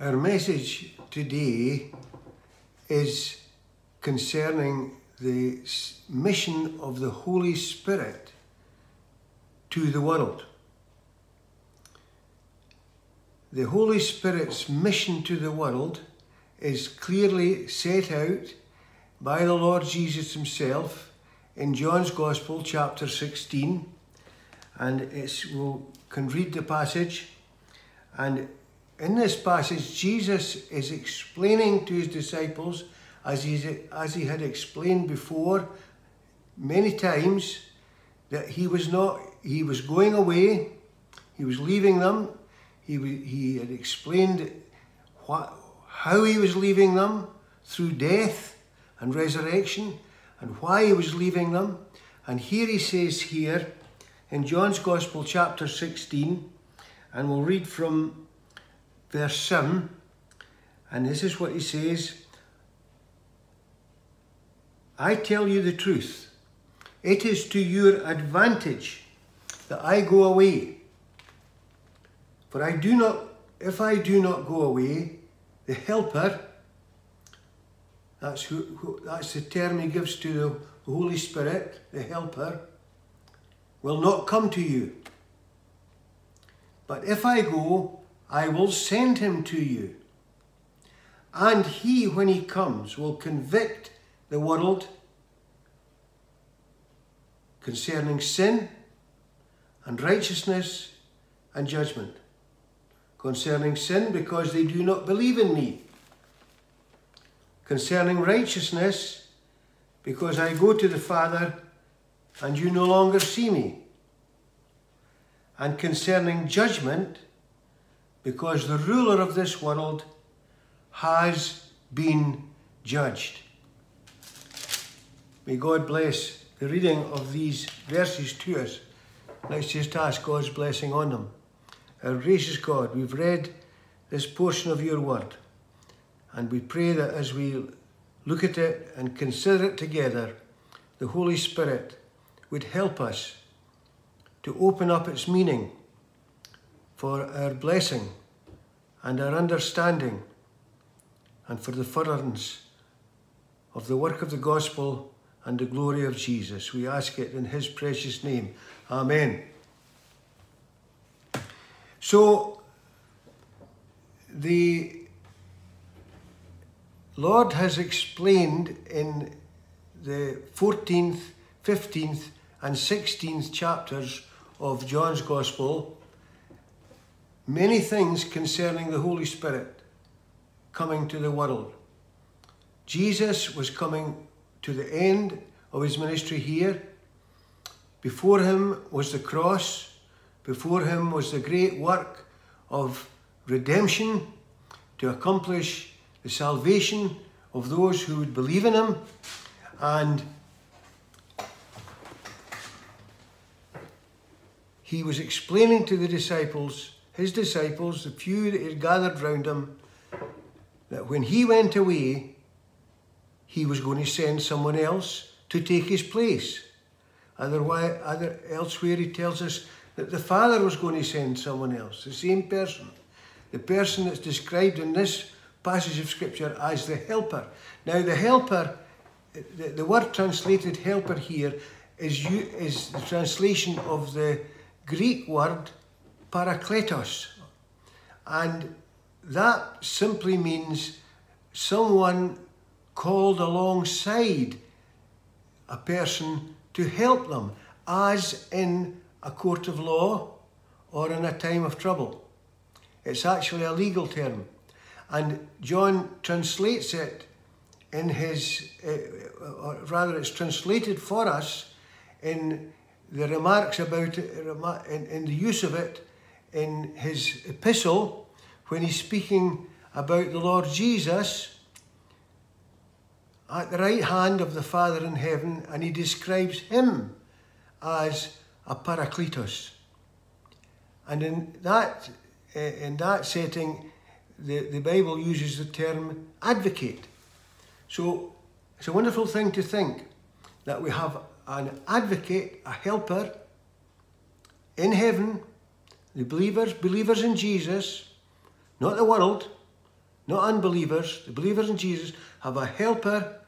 Our message today is concerning the mission of the Holy Spirit to the world. The Holy Spirit's mission to the world is clearly set out by the Lord Jesus Himself in John's Gospel, chapter 16. And it's, we can read the passage. And in this passage, Jesus is explaining to his disciples, as, he's, as he had explained before many times, that he was not, he was going away, he was leaving them, he, he had explained what, how he was leaving them through death and resurrection, and why he was leaving them. And here he says here in John's Gospel, chapter 16, and we'll read from verse 7, and this is what he says I tell you the truth. It is to your advantage that I go away. For I do not, if I do not go away, the Helper, that's, who, who, that's the term he gives to the Holy Spirit, the Helper, will not come to you. But if I go, I will send him to you. And he, when he comes, will convict the world concerning sin and righteousness and judgment. Concerning sin, because they do not believe in me. Concerning righteousness, because I go to the Father and you no longer see me. And concerning judgment, because the ruler of this world has been judged. May God bless the reading of these verses to us. Let's just ask God's blessing on them. Our gracious God, we've read this portion of your word, and we pray that as we look at it and consider it together, the Holy Spirit would help us to open up its meaning for our blessing and our understanding and for the furtherance of the work of the gospel and the glory of Jesus. We ask it in his precious name. Amen. So, the Lord has explained in the 14th, 15th, and 16th chapters of John's Gospel many things concerning the Holy Spirit coming to the world. Jesus was coming to the end of his ministry here. Before him was the cross, before him was the great work of redemption to accomplish the salvation of those who would believe in him. And he was explaining to the disciples, his disciples, the few that had gathered round him, that when he went away, he was going to send someone else to take his place. Otherwise, other, elsewhere he tells us that the Father was going to send someone else, the same person. The person that's described in this passage of Scripture as the helper. Now, the helper, the, the word translated helper here is, is the translation of the Greek word parakletos. And that simply means someone called alongside a person to help them, as in a court of law or in a time of trouble. It's actually a legal term. And John translates it in his, uh, or rather, it's translated for us in the remarks about it, in, in the use of it in his epistle when he's speaking about the Lord Jesus at the right hand of the Father in heaven, and he describes him as a parakletos. And in that, eh, in that setting, the, the Bible uses the term advocate. So it's a wonderful thing to think that we have an advocate, a helper in heaven, the believers, believers in Jesus, not the world, not unbelievers, the believers in Jesus, have a helper,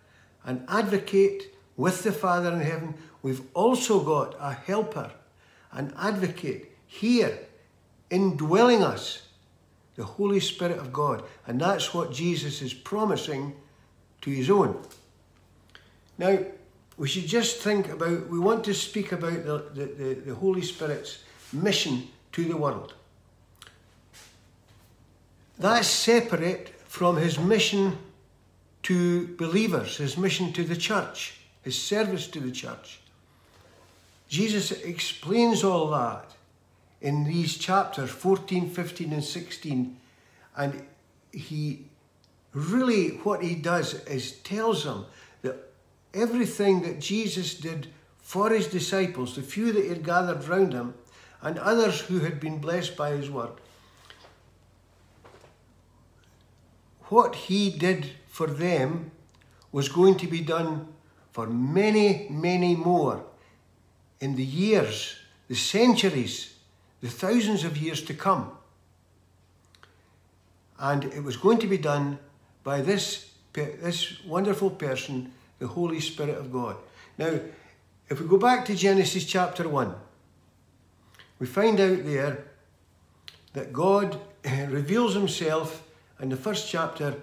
an advocate with the Father in heaven. We've also got a helper, an advocate here indwelling us, the Holy Spirit of God. And that's what Jesus is promising to his own. Now, we should just think about, we want to speak about the, the, the, the Holy Spirit's mission to the world. That's separate from his mission to believers, his mission to the church, his service to the church. Jesus explains all that in these chapters 14, 15, and 16. And he really, what he does is tells them that everything that Jesus did for his disciples, the few that had gathered round him, and others who had been blessed by his word, what he did for them was going to be done for many, many more in the years, the centuries, the thousands of years to come. And it was going to be done by this, this wonderful person, the Holy Spirit of God. Now, if we go back to Genesis chapter 1, we find out there that God eh, reveals himself in the first chapter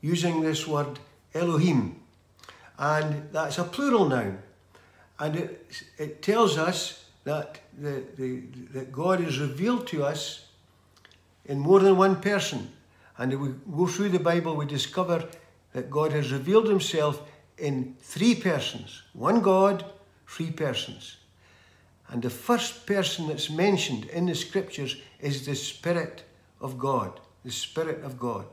using this word Elohim. And that's a plural noun. And it, it tells us that, the, the, that God is revealed to us in more than one person. And if we go through the Bible, we discover that God has revealed himself in three persons one God, three persons. And the first person that's mentioned in the scriptures is the Spirit of God the Spirit of God.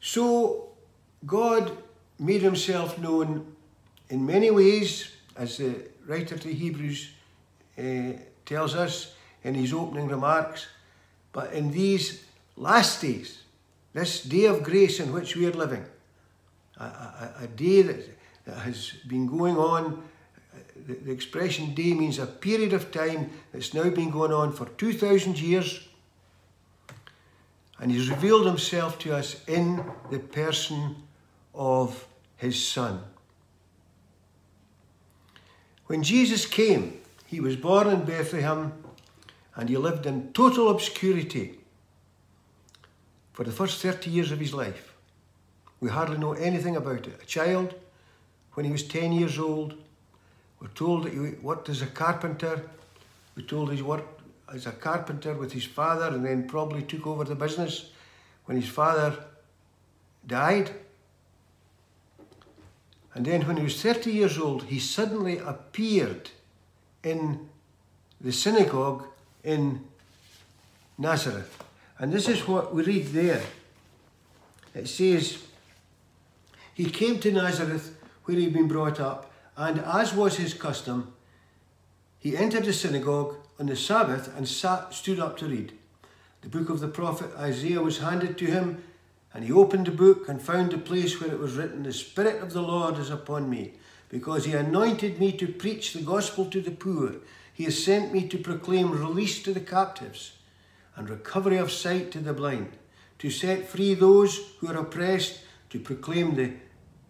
So, God made himself known in many ways, as the writer to Hebrews uh, tells us in his opening remarks, but in these last days, this day of grace in which we are living, a, a, a day that, that has been going on the, the, expression day means a period of time that's now been going on for 2,000 years and he's revealed himself to us in the person of his Son. When Jesus came, he was born in Bethlehem and he lived in total obscurity for the first 30 years of his life. We hardly know anything about it. A child, when he was 10 years old, we're told that he worked as a carpenter. We're told he worked as a carpenter with his father and then probably took over the business when his father died. And then when he was 30 years old, he suddenly appeared in the synagogue in Nazareth. And this is what we read there. It says, He came to Nazareth where he had been brought up, and as was his custom, he entered the synagogue on the Sabbath and sat, stood up to read. The book of the prophet Isaiah was handed to him, and he opened the book and found the place where it was written, The Spirit of the Lord is upon me, because he anointed me to preach the gospel to the poor. He has sent me to proclaim release to the captives and recovery of sight to the blind, to set free those who are oppressed, to proclaim the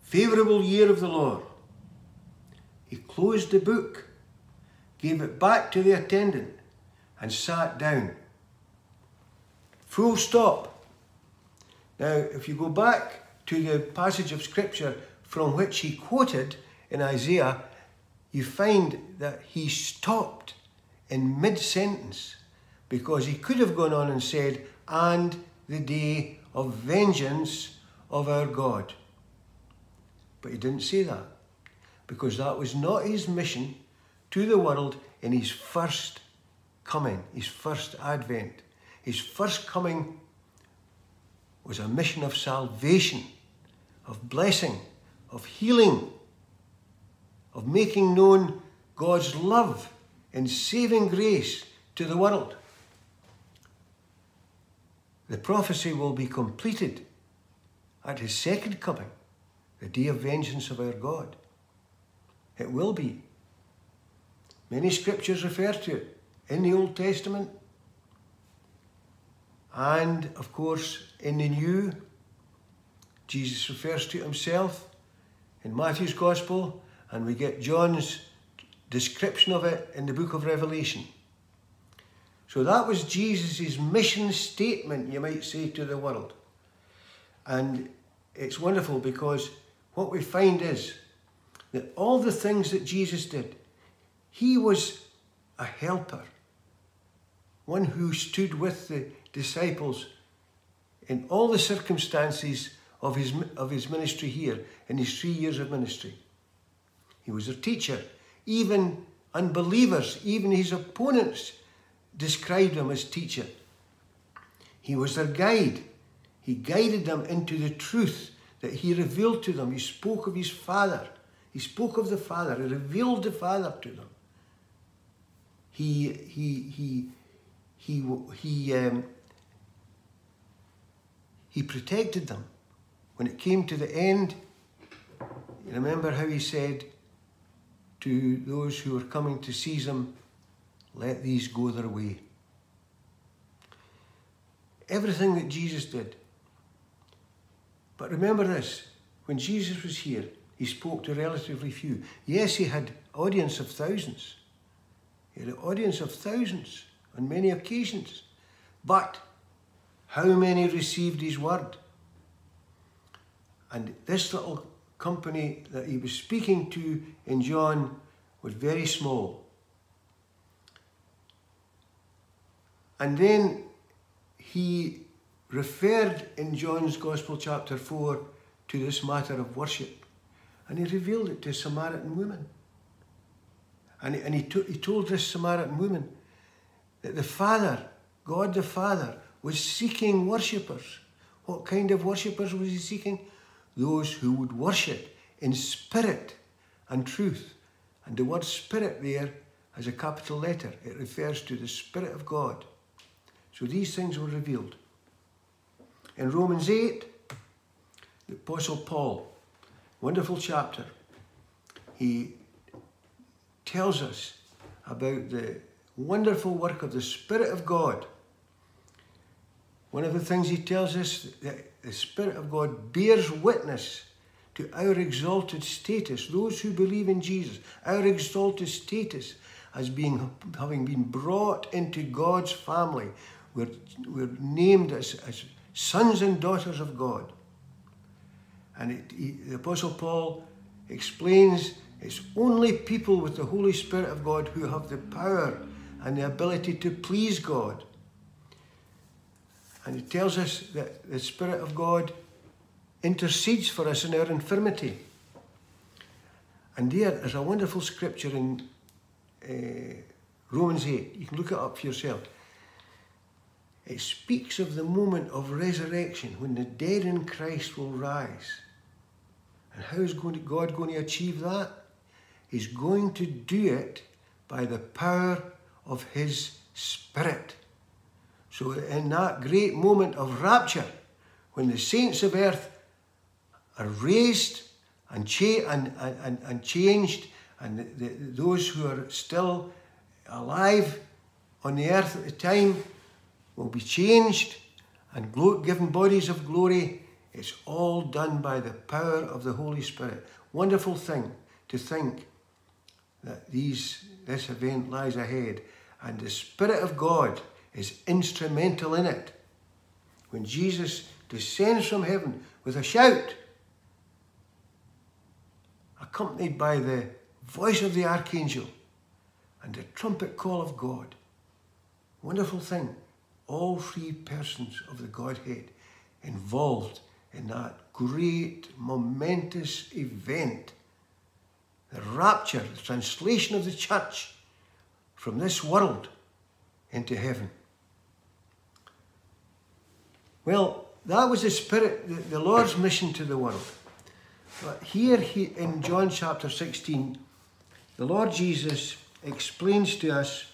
favourable year of the Lord. He closed the book gave it back to the attendant, and sat down. Full stop. Now, if you go back to the passage of Scripture from which he quoted in Isaiah, you find that he stopped in mid sentence because he could have gone on and said, and the day of vengeance of our God. But he didn't say that because that was not his mission to the world in his first coming, his first advent. His first coming was a mission of salvation, of blessing, of healing, of making known God's love and saving grace to the world. The prophecy will be completed at his second coming, the day of vengeance of our God. It will be. Many scriptures refer to it in the Old Testament And of course, in the New, Jesus refers to himself in Matthew's Gospel, and we get John's description of it in the book of Revelation. So that was Jesus' mission statement, you might say, to the world. And it's wonderful because what we find is that all the things that Jesus did, he was a helper, one who stood with the disciples in all the circumstances of his, of his ministry here, in his three years of ministry. He was a teacher. Even unbelievers, even his opponents, described him as teacher. He was their guide. He guided them into the truth that he revealed to them. He spoke of his Father. He spoke of the Father. He revealed the Father to them. He, he, he, he, he, um, he protected them. When it came to the end, you remember how he said to those who were coming to seize him, let these go their way. Everything that Jesus did. But remember this, when Jesus was here, he spoke to relatively few. Yes, he had audience of thousands. He had an audience of thousands on many occasions. But how many received his word? And this little company that he was speaking to in John was very small. And then he referred in John's Gospel, chapter 4, to this matter of worship. And he revealed it to a Samaritan woman. And, he, and he, to, he told this Samaritan woman that the Father, God the Father, was seeking worshippers. What kind of worshippers was he seeking? Those who would worship in spirit and truth. And the word spirit there has a capital letter. It refers to the Spirit of God. So these things were revealed. In Romans 8, the Apostle Paul, wonderful chapter, he tells us about the wonderful work of the Spirit of God. One of the things he tells us that the Spirit of God bears witness to our exalted status, those who believe in Jesus, our exalted status as being having been brought into God's family. We're, we're named as, as sons and daughters of God. And it, he, the Apostle Paul explains it's only people with the Holy Spirit of God who have the power and the ability to please God. And he tells us that the Spirit of God intercedes for us in our infirmity. And there is a wonderful scripture in uh, Romans 8. You can look it up for yourself. It speaks of the moment of resurrection when the dead in Christ will rise. And how is God going to achieve that? He's going to do it by the power of His Spirit. So, in that great moment of rapture, when the saints of earth are raised and, cha- and, and, and changed, and the, the, those who are still alive on the earth at the time will be changed and given bodies of glory. It's all done by the power of the Holy Spirit. Wonderful thing to think that these, this event lies ahead and the Spirit of God is instrumental in it. When Jesus descends from heaven with a shout, accompanied by the voice of the archangel and the trumpet call of God. Wonderful thing all three persons of the Godhead involved in that great, momentous event. The rapture, the translation of the church from this world into heaven. Well, that was the Spirit, the, Lord's mission to the world. But here he, in John chapter 16, the Lord Jesus explains to us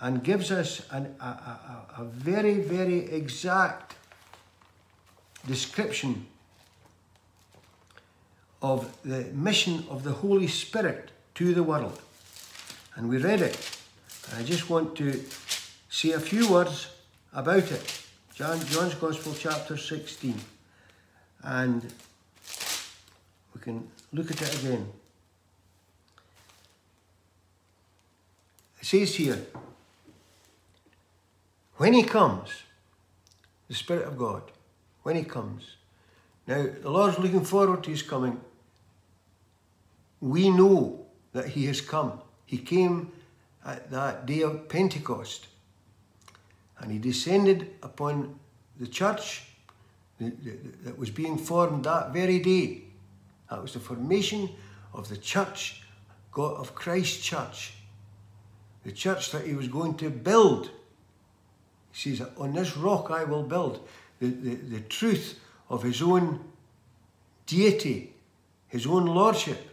and gives us an, a, a, a very, very exact description of the mission of the Holy Spirit to the world. And we read it. I just want to say a few words about it. John, John's Gospel, chapter 16. And we can look at it again. It says here, when he comes, the Spirit of God, when he comes. Now, the Lord's looking forward to his coming. We know that he has come. He came at that day of Pentecost and he descended upon the church that was being formed that very day. That was the formation of the church, God of Christ Church, the church that he was going to build. He says, On this rock I will build the, the, the truth of his own deity, his own lordship.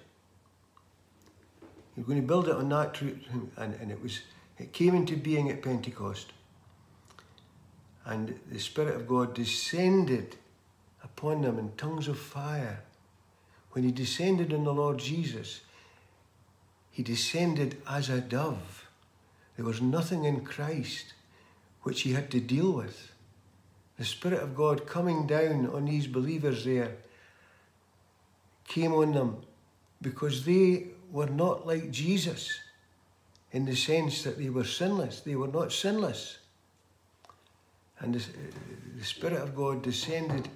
He's going to build it on that truth, and, and it was it came into being at Pentecost. And the Spirit of God descended upon them in tongues of fire. When he descended on the Lord Jesus, he descended as a dove. There was nothing in Christ which he had to deal with. The Spirit of God coming down on these believers there came on them because they were not like Jesus in the sense that they were sinless. They were not sinless. And the, the Spirit of God descended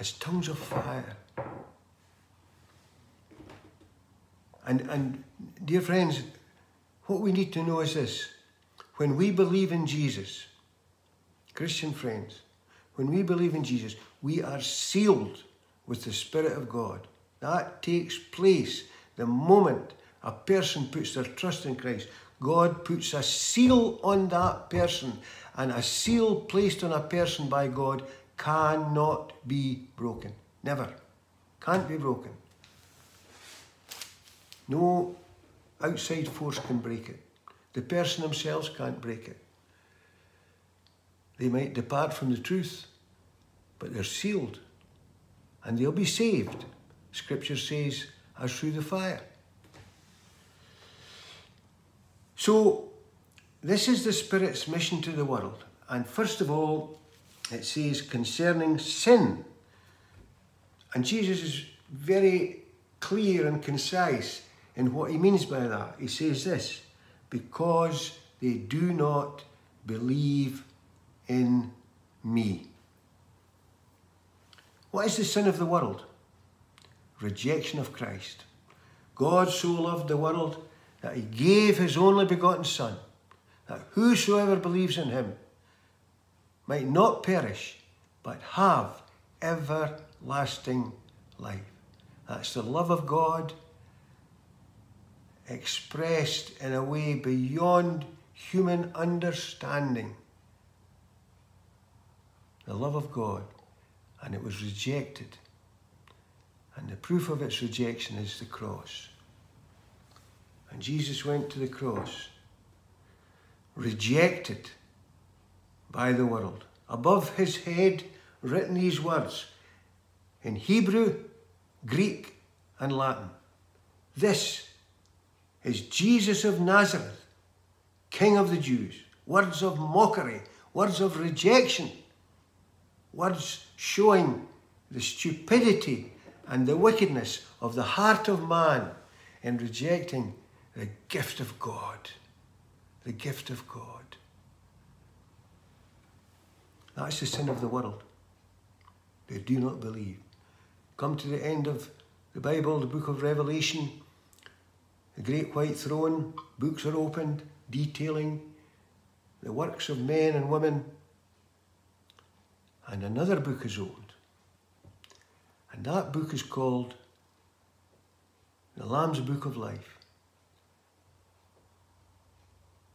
as tongues of fire. And, and dear friends, what we need to know is this. When we believe in Jesus, Christian friends, when we believe in Jesus, we are sealed with the Spirit of God. That takes place the moment a person puts their trust in Christ. God puts a seal on that person and a seal placed on a person by God cannot be broken. Never. Can't be broken. No outside force can break it. The person themselves can't break it. They might depart from the truth, but they're sealed and they'll be saved. Scripture says, as through the fire. So this is the Spirit's mission to the world. And first of all, it says concerning sin. And Jesus is very clear and concise in what he means by that. He says this because they do not believe in me. What is the sin of the world? Rejection of Christ. God so loved the world that he gave his only begotten Son that whosoever believes in him might not perish, but have everlasting life. That's the love of God expressed in a way beyond human understanding. The love of God, and it was rejected. And the proof of its rejection is the cross. And Jesus went to the cross rejected by the world. Above his head, written these words in Hebrew, Greek, and Latin. This is Jesus of Nazareth, King of the Jews. Words of mockery, words of rejection, words showing the stupidity and the wickedness of the heart of man in rejecting the gift of God the gift of God. That's the sin of the world. They do not believe. Come to the end of the Bible, the book of Revelation, the great white throne, books are opened detailing the works of men and women. And another book is opened. And that book is called the Lamb's Book of Life.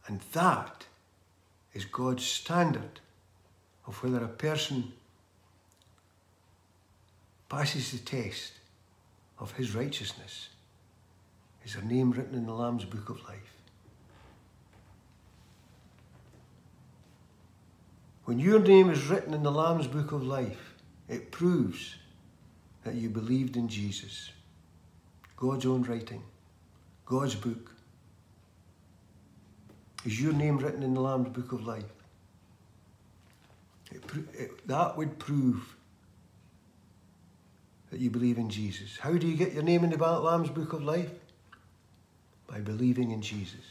And that is God's standard of whether a person passes the test of his righteousness. Is their name written in the Lamb's Book of Life? When your name is written in the Lamb's Book of Life, it proves that you believed in Jesus. God's own writing, God's book. Is your name written in the Lamb's Book of Life? It, it, that would prove that you believe in Jesus. How do you get your name in the Lamb's Book of Life? By believing in Jesus.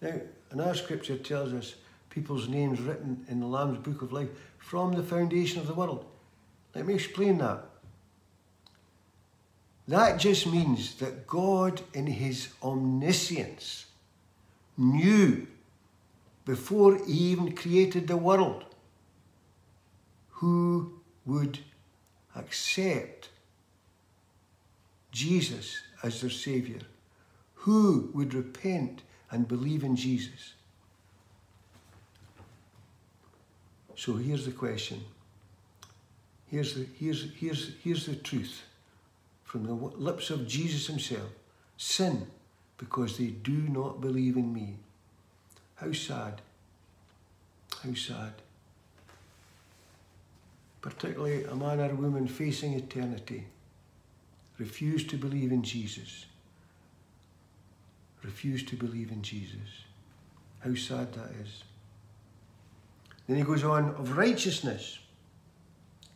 Now, another scripture tells us people's names written in the Lamb's Book of Life from the foundation of the world. Let me explain that. That just means that God, in His omniscience, knew before He even created the world who would accept Jesus as their Saviour, who would repent and believe in Jesus. So here's the question. Here's the, here's, here's, here's the truth from the lips of Jesus himself. Sin because they do not believe in me. How sad. How sad. Particularly a man or a woman facing eternity refuse to believe in Jesus. Refuse to believe in Jesus. How sad that is. Then he goes on of righteousness.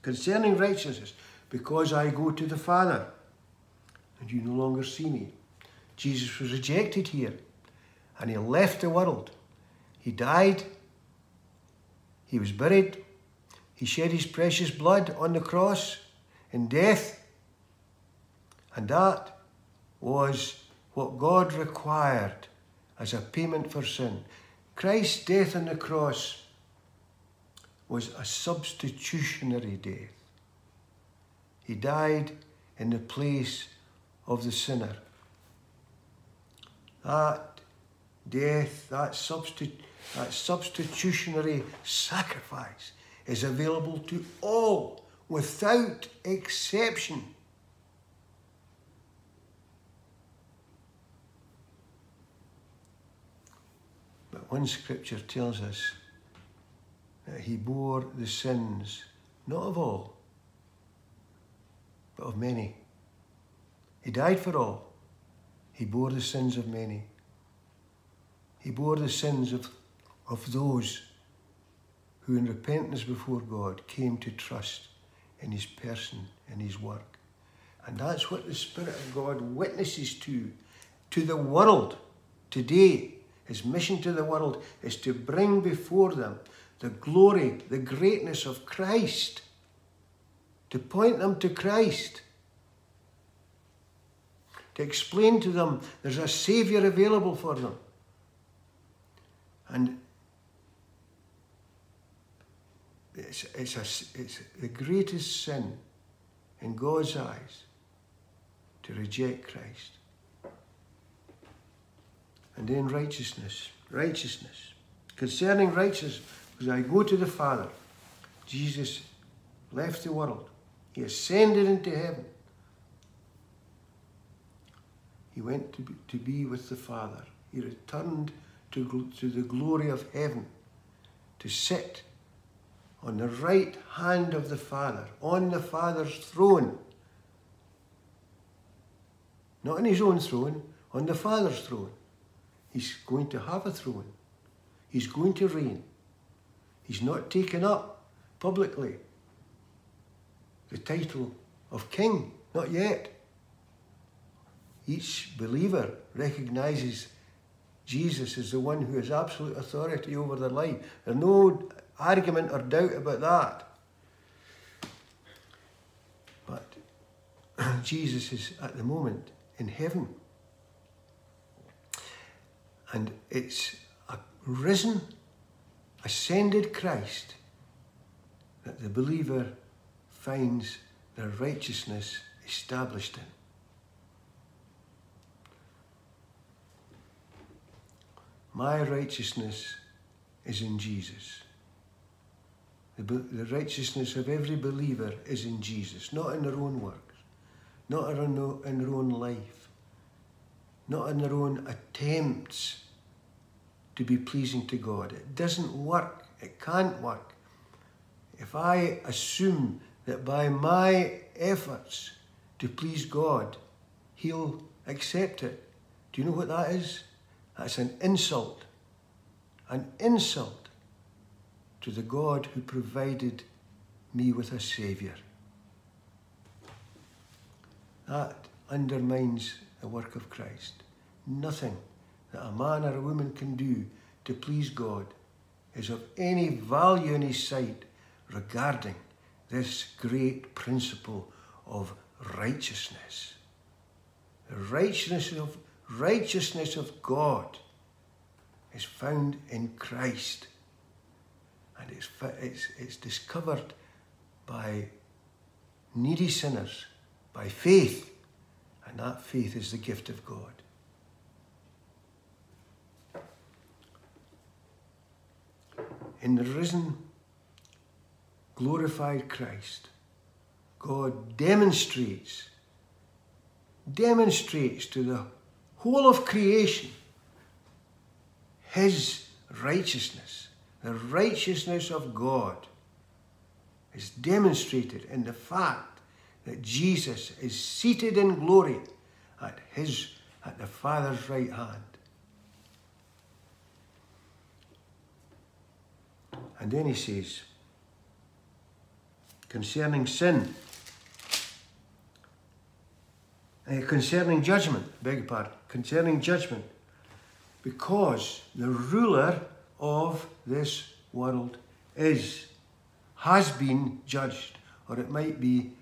Concerning righteousness, because I go to the Father, and you no longer see me. Jesus was rejected here, and he left the world. He died, he was buried, he shed his precious blood on the cross in death, and that was what God required as a payment for sin. Christ's death on the cross was a substitutionary death. He died in the place of the sinner. That death, that, substi- that substitutionary sacrifice is available to all without exception. One scripture tells us that he bore the sins, not of all, but of many. He died for all. He bore the sins of many. He bore the sins of, of those who, in repentance before God, came to trust in his person, and his work. And that's what the Spirit of God witnesses to, to the world today. His mission to the world is to bring before them the glory, the greatness of Christ, to point them to Christ, to explain to them there's a Saviour available for them. And it's, it's, a, it's the greatest sin in God's eyes to reject Christ. And then righteousness. Righteousness. Concerning righteousness, because I go to the Father, Jesus left the world. He ascended into heaven. He went to be, to be with the Father. He returned to, to the glory of heaven, to sit on the right hand of the Father, on the Father's throne. Not on his own throne, on the Father's throne. He's going to have a throne. He's going to reign. He's not taken up publicly the title of king, not yet. Each believer recognizes Jesus as the one who has absolute authority over their life. There's no argument or doubt about that. But Jesus is at the moment in heaven. And it's a risen ascended Christ that the believer finds their righteousness established in. My righteousness is in Jesus. The, the, righteousness of every believer is in Jesus, not in their own works, not in their, in their own life, not in their own attempts to be pleasing to God. It doesn't work. It can't work. If I assume that by my efforts to please God, He'll accept it, do you know what that is? That's an insult. An insult to the God who provided me with a Saviour. That undermines the work of Christ. Nothing that a man or a woman can do to please God is of any value in his sight regarding this great principle of righteousness. The righteousness of, righteousness of God is found in Christ. And it's, it's, it's discovered by needy sinners, by faith. And that faith is the gift of God. In the risen, glorified Christ, God demonstrates, demonstrates to the whole of creation his righteousness, the righteousness of God, is demonstrated in the fact that Jesus is seated in glory at his at the Father's right hand. And then he says, concerning sin, uh, concerning judgment, beg your pardon, concerning judgment, because the ruler of this world is, has been judged, or it might be,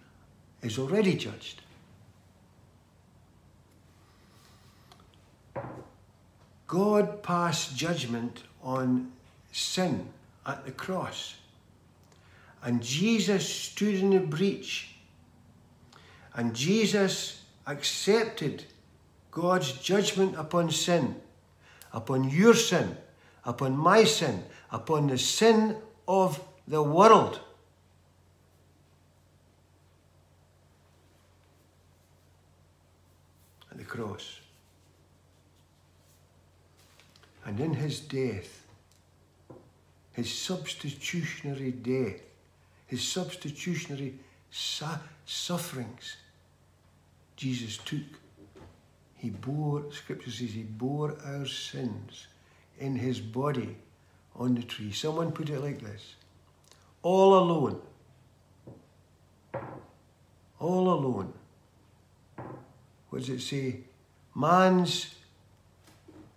is already judged. God passed judgment on sin at the cross. And Jesus stood in the breach. And Jesus accepted God's judgment upon sin upon your sin, upon my sin, upon the sin of the world. At the cross. And in his death, his substitutionary death, his substitutionary su sufferings, Jesus took he bore, scripture says, he bore our sins in his body on the tree. Someone put it like this all alone. All alone. What does it say? Man's,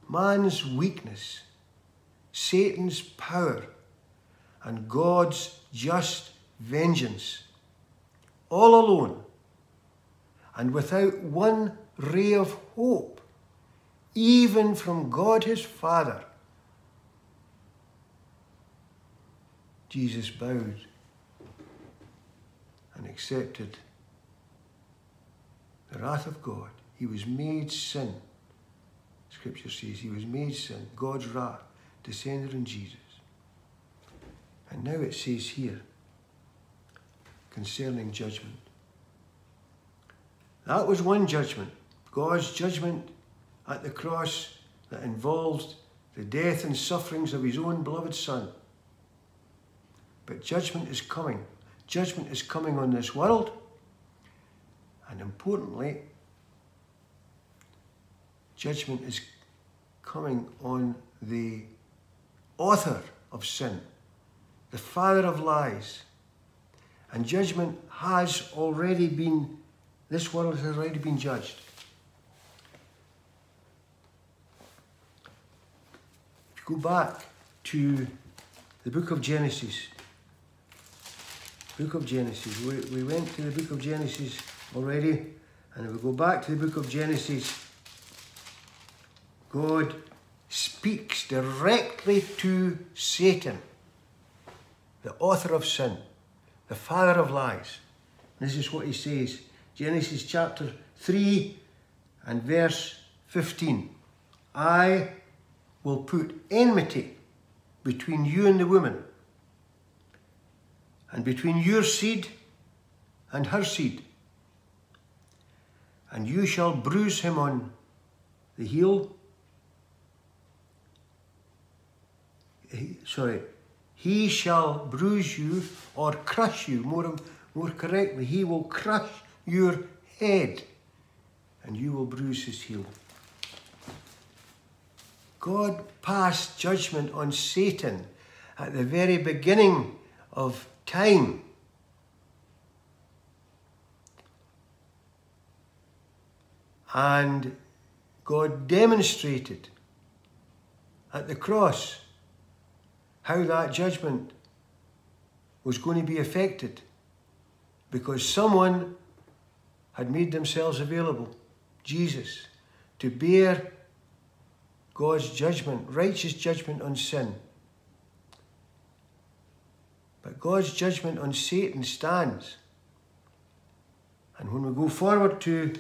man's weakness, Satan's power, and God's just vengeance. All alone. And without one ray of hope, even from God his Father. Jesus bowed and accepted the wrath of God. He was made sin. Scripture says he was made sin. God's wrath descended on Jesus. And now it says here concerning judgment. That was one judgment. God's judgment at the cross that involved the death and sufferings of his own beloved Son. But judgment is coming. Judgment is coming on this world. And importantly, judgment is coming on the author of sin, the father of lies. And judgment has already been, this world has already been judged. go back to the book of Genesis. Book of Genesis. We, we went to the book of Genesis already, and if we go back to the book of Genesis, God speaks directly to Satan, the author of sin, the father of lies. This is what he says Genesis chapter 3 and verse 15. I will put enmity between you and the woman, and between your seed and her seed. And you shall bruise him on the heel. He, sorry, he shall bruise you or crush you, more, more correctly, he will crush your head and you will bruise his heel. God passed judgment on Satan at the very beginning of time. And God demonstrated at the cross how that judgment was going to be affected because someone had made themselves available, Jesus, to bear God's judgment, righteous judgment on sin. But God's judgment on Satan stands. And when we go forward to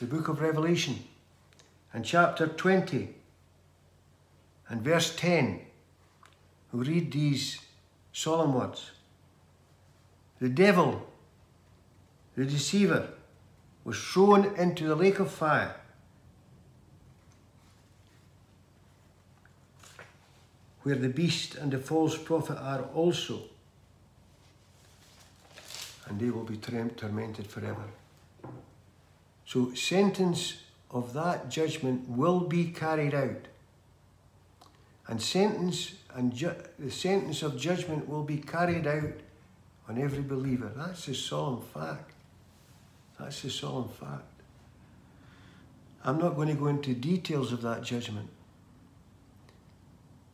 the book of Revelation and chapter 20 and verse 10, we read these solemn words. The devil, the deceiver, was thrown into the lake of fire. Where the beast and the false prophet are also, and they will be tormented forever. So, sentence of that judgment will be carried out. And sentence and the sentence of judgment will be carried out on every believer. That's a solemn fact. That's a solemn fact. I'm not going to go into details of that judgment.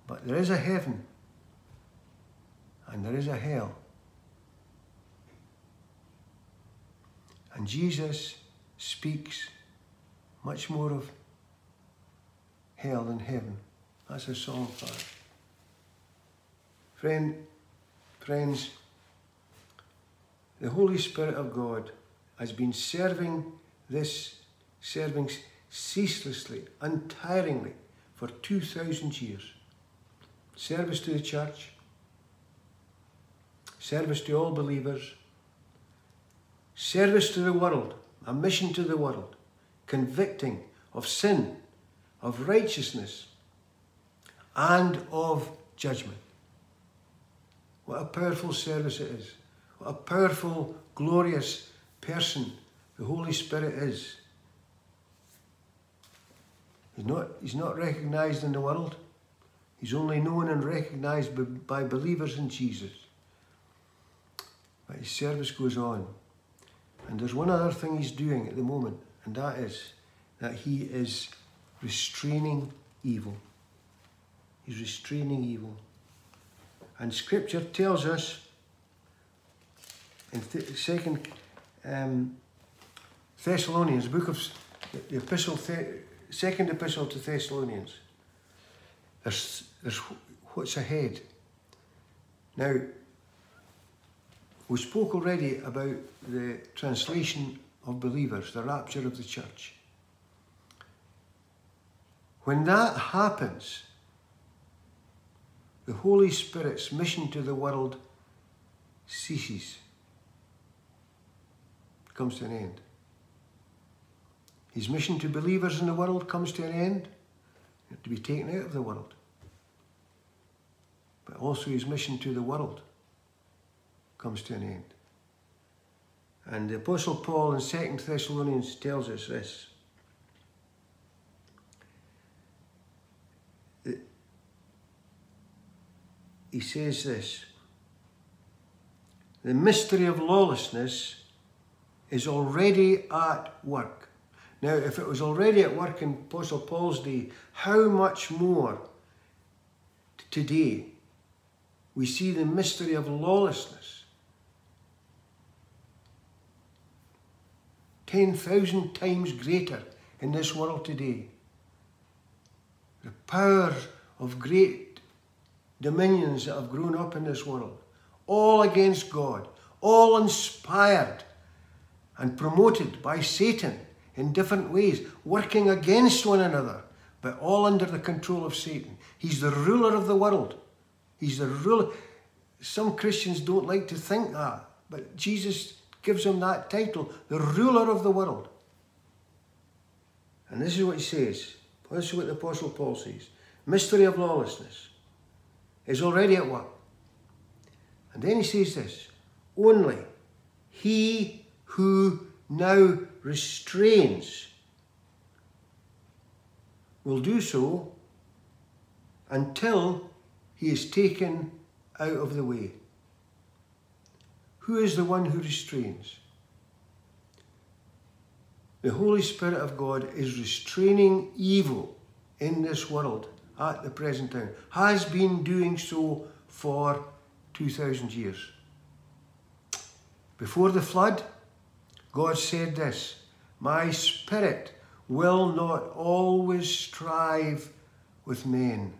But there is a heaven and there is a hell. And Jesus speaks much more of hell than heaven. That's a solemn fact. Friend, friends, the Holy Spirit of God has been serving this, serving ceaselessly, untiringly for 2,000 years. Service to the church, service to all believers, service to the world, a mission to the world, convicting of sin, of righteousness, and of judgment. What a powerful service it is. What a powerful, glorious person the Holy Spirit is. He's not, he's not recognized in the world. He's only known and recognized by, by believers in Jesus. But his service goes on. And there's one other thing he's doing at the moment, and that is that he is restraining evil. He's restraining evil. And Scripture tells us in th- Second um, Thessalonians, book of the epistle, the- second epistle to Thessalonians. There's, there's what's ahead. Now, we spoke already about the translation of believers, the rapture of the church. When that happens, the Holy Spirit's mission to the world ceases, comes to an end. His mission to believers in the world comes to an end, to be taken out of the world. But also his mission to the world comes to an end. And the Apostle Paul in 2 Thessalonians tells us this. He says this The mystery of lawlessness is already at work. Now, if it was already at work in Apostle Paul's day, how much more today we see the mystery of lawlessness? 10,000 times greater in this world today. The power of great dominions that have grown up in this world, all against God, all inspired and promoted by Satan in different ways, working against one another, but all under the control of Satan. He's the ruler of the world. He's the ruler. Some Christians don't like to think that, but Jesus gives him that title, the ruler of the world. And this is what he says. This is what the Apostle Paul says. Mystery of lawlessness is already at work. And then he says this only he who now restrains will do so until he is taken out of the way. Who is the one who restrains? The Holy Spirit of God is restraining evil in this world at the present time, has been doing so for 2,000 years. Before the flood, God said this My spirit will not always strive with men.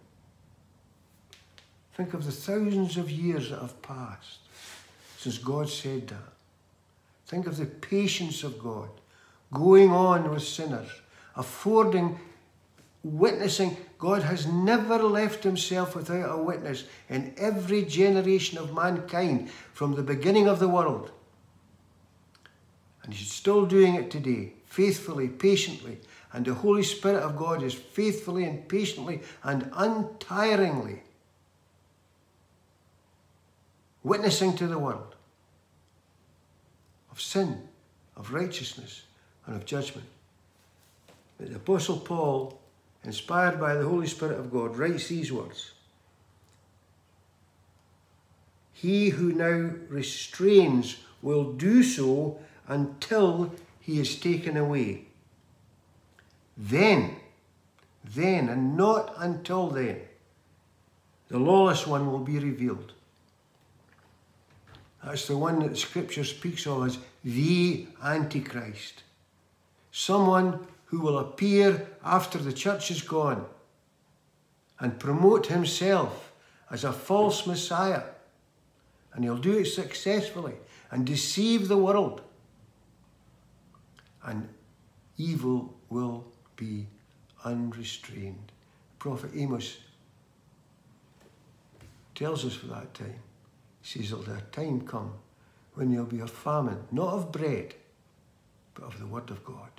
Think of the thousands of years that have passed since God said that. Think of the patience of God going on with sinners, affording, witnessing. God has never left himself without a witness in every generation of mankind from the beginning of the world. And he's still doing it today, faithfully, patiently. And the Holy Spirit of God is faithfully and patiently and untiringly witnessing to the world of sin, of righteousness, and of judgment. But the Apostle Paul, inspired by the Holy Spirit of God, writes these words He who now restrains will do so until he is taken away. Then, then, and not until then, the lawless one will be revealed that's the one that scripture speaks of as the Antichrist. Someone who will appear after the church is gone and promote himself as a false Messiah. And he'll do it successfully and deceive the world. And evil will be unrestrained. Prophet Amos tells us for that time says there'll a time come when there'll be a famine, not of bread, but of the word of God.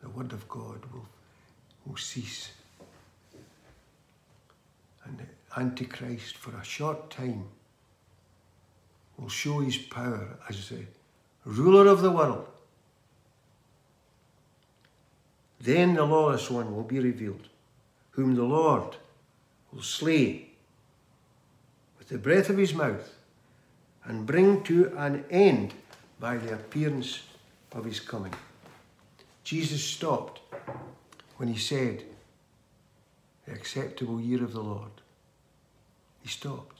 The word of God will, will cease. And the Antichrist, for a short time, will show his power as the ruler of the world. Then the lawless one will be revealed, whom the Lord will slay with the breath of his mouth and bring to an end by the appearance of his coming. Jesus stopped when he said, the acceptable year of the Lord. He stopped.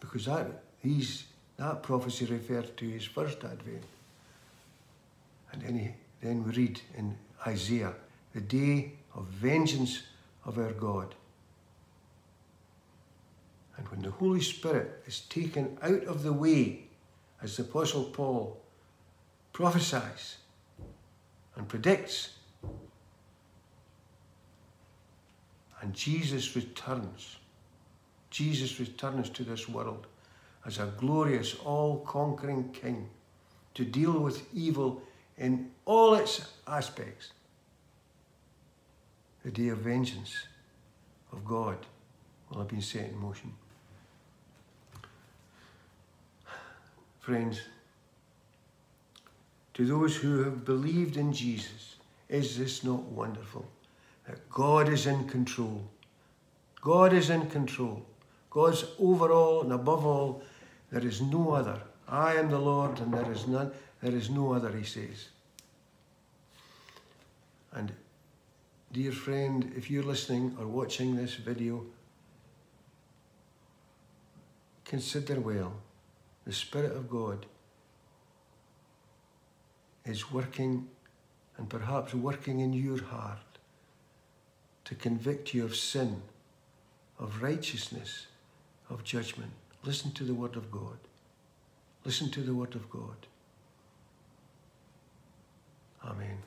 Because that, these, that prophecy referred to his first advent. And then, he, then we read in Isaiah, the day of vengeance of our God. And when the Holy Spirit is taken out of the way, as the Apostle Paul prophesies and predicts, and Jesus returns, Jesus returns to this world as a glorious, all conquering King to deal with evil in all its aspects. The day of vengeance of God will have been set in motion. Friends, to those who have believed in Jesus, is this not wonderful? That God is in control. God is in control. God's over all and above all. There is no other. I am the Lord and there is none, there is no other, he says. And dear friend, if you're listening or watching this video, consider well the Spirit of God is working and perhaps working in your heart to convict you of sin, of righteousness, of judgment. Listen to the Word of God. Listen to the Word of God. Amen.